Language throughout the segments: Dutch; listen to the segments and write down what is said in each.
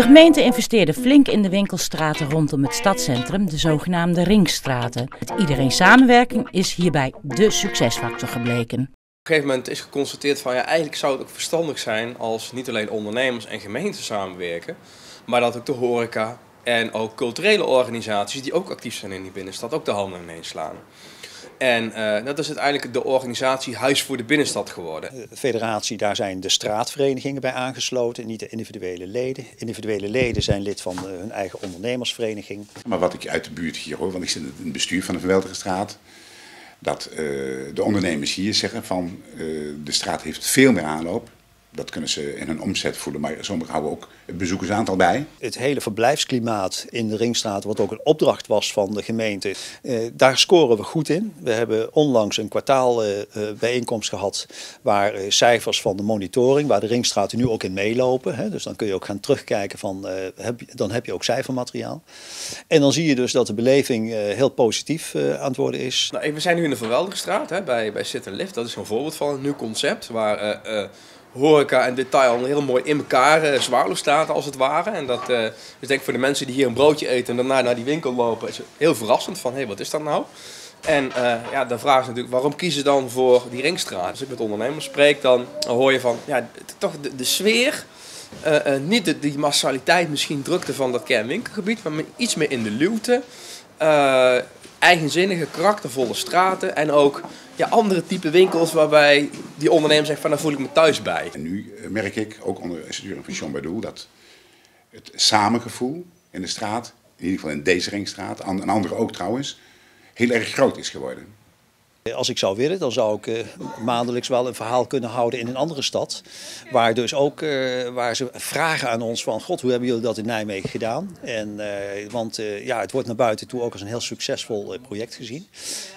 De gemeente investeerde flink in de winkelstraten rondom het stadscentrum, de zogenaamde ringstraten. Met iedereen samenwerking is hierbij de succesfactor gebleken. Op een gegeven moment is geconstateerd van ja, eigenlijk zou het ook verstandig zijn als niet alleen ondernemers en gemeenten samenwerken, maar dat ook de horeca en ook culturele organisaties die ook actief zijn in die binnenstad ook de handen ineens slaan. En uh, dat is uiteindelijk de organisatie Huis voor de Binnenstad geworden. De federatie, daar zijn de straatverenigingen bij aangesloten, niet de individuele leden. Individuele leden zijn lid van hun eigen ondernemersvereniging. Maar wat ik uit de buurt hier hoor, want ik zit in het bestuur van de Verweltigenstraat, dat uh, de ondernemers hier zeggen van uh, de straat heeft veel meer aanloop dat kunnen ze in hun omzet voelen, maar sommigen houden ook het bezoekersaantal bij. Het hele verblijfsklimaat in de Ringstraat, wat ook een opdracht was van de gemeente, eh, daar scoren we goed in. We hebben onlangs een kwartaalbijeenkomst eh, gehad waar eh, cijfers van de monitoring, waar de Ringstraat nu ook in meelopen. Hè, dus dan kun je ook gaan terugkijken van, eh, heb, dan heb je ook cijfermateriaal. En dan zie je dus dat de beleving eh, heel positief eh, aan het worden is. Nou, we zijn nu in de Verwelderstraat hè, bij, bij Sit Lift. Dat is een voorbeeld van een nieuw concept waar horeca en detail heel mooi in elkaar uh, zwaarloos staat als het ware. En dat uh, denk ik voor de mensen die hier een broodje eten en daarna naar die winkel lopen, is heel verrassend van hé, wat is dat nou? En uh, ja, de vraag is natuurlijk, waarom kiezen dan voor die ringstraat? Als ik met ondernemers spreek, dan hoor je van, ja, toch de, de sfeer, niet de, die massaliteit, misschien drukte van dat kernwinkelgebied, maar iets meer in de luwte eigenzinnige, karaktervolle straten en ook ja, andere type winkels waarbij die ondernemer zegt van daar voel ik me thuis bij. En nu eh, merk ik, ook onder de sturing van Jean Badoul, dat het samengevoel in de straat, in ieder geval in deze ringstraat, en andere ook trouwens, heel erg groot is geworden. Als ik zou willen, dan zou ik uh, maandelijks wel een verhaal kunnen houden in een andere stad. Waar dus ook uh, waar ze vragen aan ons van, god, hoe hebben jullie dat in Nijmegen gedaan? En, uh, want ja, het wordt naar buiten toe ook als een heel succesvol project gezien.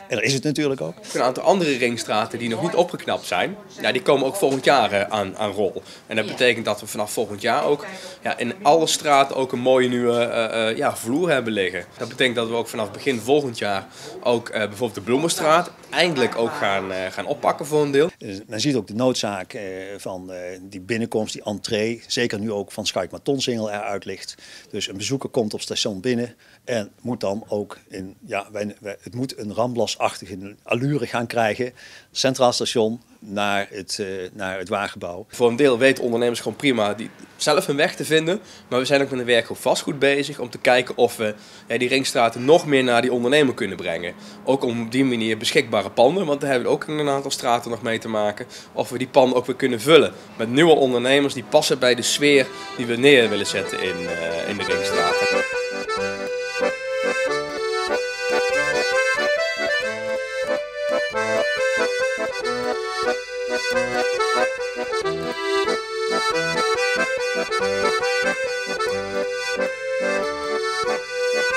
En dat is het natuurlijk ook. Een aantal andere ringstraten die nog niet opgeknapt zijn, ja, die komen ook volgend jaar aan, aan rol. En dat betekent dat we vanaf volgend jaar ook ja, in alle straten ook een mooie nieuwe ja, vloer hebben liggen. Dat betekent dat we ook vanaf begin volgend jaar ook bijvoorbeeld de Bloemenstraat eindelijk ook gaan, uh, gaan oppakken voor een deel. Dus men ziet ook de noodzaak uh, van uh, die binnenkomst, die entree, zeker nu ook van Schuik Tonsingel eruit ligt. Dus een bezoeker komt op station binnen en moet dan ook in, ja, wij, het moet een ramblasachtige allure gaan krijgen. Centraal station, naar het, uh, naar het wagenbouw. Voor een deel weten ondernemers gewoon prima die, zelf hun weg te vinden. Maar we zijn ook met een werkgroep vastgoed bezig om te kijken of we ja, die ringstraten nog meer naar die ondernemer kunnen brengen. Ook om op die manier beschikbare panden, want daar hebben we ook een aantal straten nog mee te maken. Of we die panden ook weer kunnen vullen met nieuwe ondernemers die passen bij de sfeer die we neer willen zetten in, uh, in de ringstraten. Thank you.